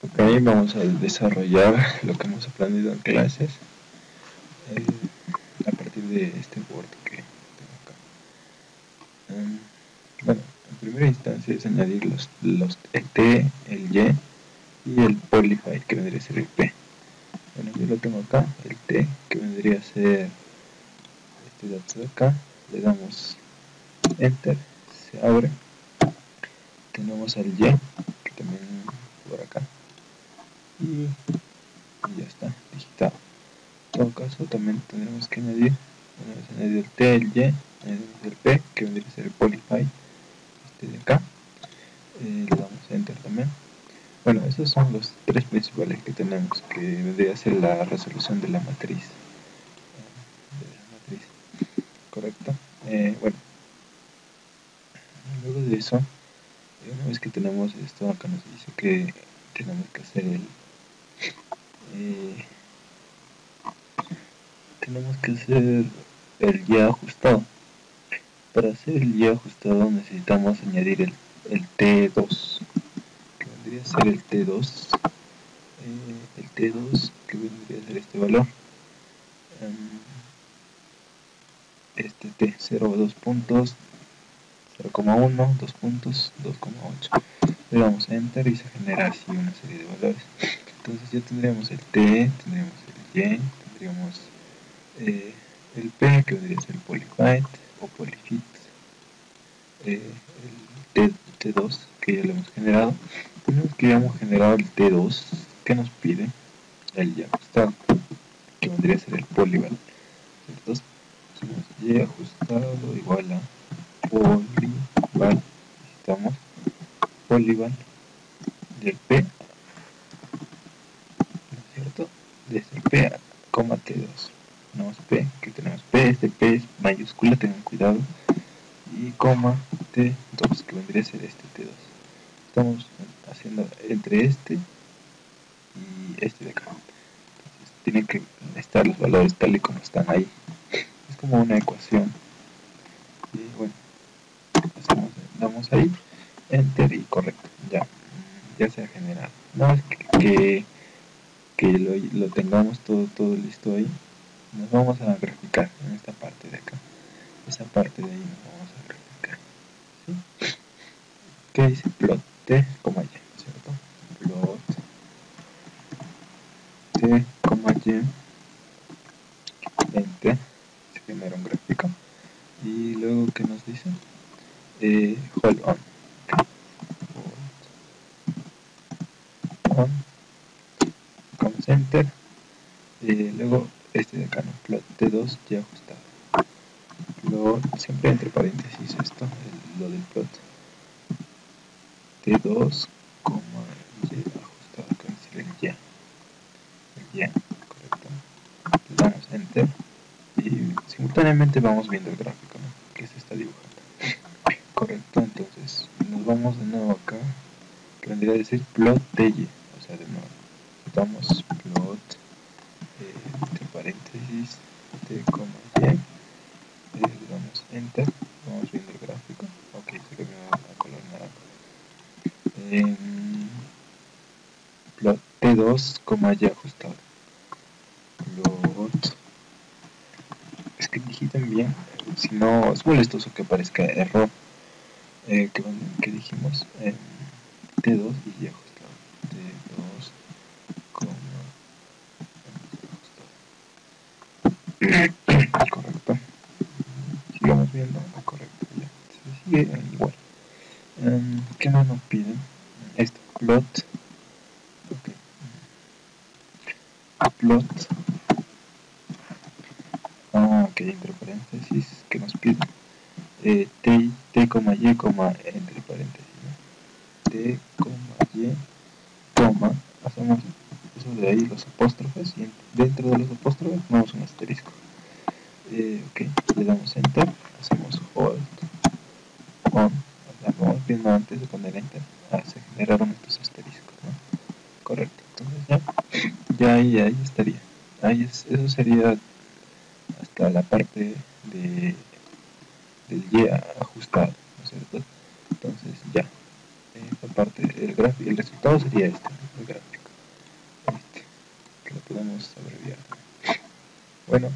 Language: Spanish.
Ok, vamos a desarrollar lo que hemos aprendido en clases eh, a partir de este board que tengo acá. Um, bueno, en primera instancia es añadir los, los el T, el Y y el polyfile que vendría a ser el P. Bueno, yo lo tengo acá, el T que vendría a ser este dato de acá, le damos enter, se abre, tenemos el Y que también por acá y, ya está, digitado. En todo caso también tendremos que añadir, una vez añadido el T, el Y, añadimos el P que vendría a ser el polyfile, este de acá, eh, le damos enter también bueno, esos son los tres principales que tenemos, que vendría a ser la resolución de la matriz. De la matriz. Correcto. Eh, bueno, luego de eso, una vez que tenemos esto, acá nos dice que tenemos que hacer el... Tenemos que hacer el ya ajustado. Para hacer el ya ajustado necesitamos añadir el, el T2 vendría a ser el T2 eh, el T2 que vendría a ser este valor. Um, este T 0 2 puntos. 0,1 2 puntos 2,8 le damos a enter y se genera así una serie de valores entonces ya tendríamos el T tendríamos el Y tendríamos eh, el P que vendría a ser el polybyte o polyfit eh, el T, T2 que ya lo hemos generado. Tenemos que ya hemos generado el T2 que nos pide el ya ajustado que vendría a ser el polyval. Entonces y ajustado igual a polyval. Necesitamos polyval del P ¿no es cierto? desde el P a coma T2 tenemos P, que tenemos P, este P es mayúscula, tengan cuidado. Y coma T2 que vendría a ser este T2 estamos haciendo entre este y este de acá. Entonces, tienen que estar los valores tal y como están ahí. Es como una ecuación. Y bueno hacemos, damos ahí enter y correcto. Ya ya se ha generado lo, tengamos todo todo listo ahí nos vamos a graficar en esta parte de acá esa parte de ahí nos vamos a graficar ¿sí? que dice plot t, coma y, ¿cierto? Plot t, coma y, 20, se genera un gráfico. Y luego, ¿qué nos dice? Eh, hold on. Hold on. Como enter. Eh, luego, este de acá, ¿no? Plot T2 ya ajustado. Plot, siempre entre paréntesis esto, el, lo del plot T2, Y ajustado con el Y. El Y, correcto. Le damos Enter y simultáneamente vamos viendo el gráfico ¿no? que se está dibujando. Correcto, entonces nos vamos de nuevo acá, que vendría a decir plot Y, o sea, de nuevo. Entre paréntesis, T, Y, eh, le damos Enter, vamos viendo el gráfico. Ok, se cambió a color naranja plot T2, coma ya ajustado. Plot. Es que digiten bien, si no es molestoso que aparezca error. Eh, que, dijimos eh, T2 y ya ajustado. T2, coma ajustado. Correcto. Sigamos viendo. Correcto, ya. Se sigue igual. Um, ¿Qué más nos piden? Esto, plot. Okay. Plot. Ah, entre paréntesis, ¿qué nos piden? Eh, t, t, y, entre paréntesis. ¿no? T, y, coma, hacemos de ahí, los apóstrofes, y dentro de los apóstrofes ponemos un asterisco. Eh, ok, le damos enter, hacemos hold, on, vamos viendo antes de poner enter. Ah, se generaron estos asteriscos correcto entonces ya ya ahí, estaría. Ahí es, eso sería hasta la parte de del y ajustado ¿no entonces ya esta parte el gráfico el resultado sería este podemos abreviar. Bueno,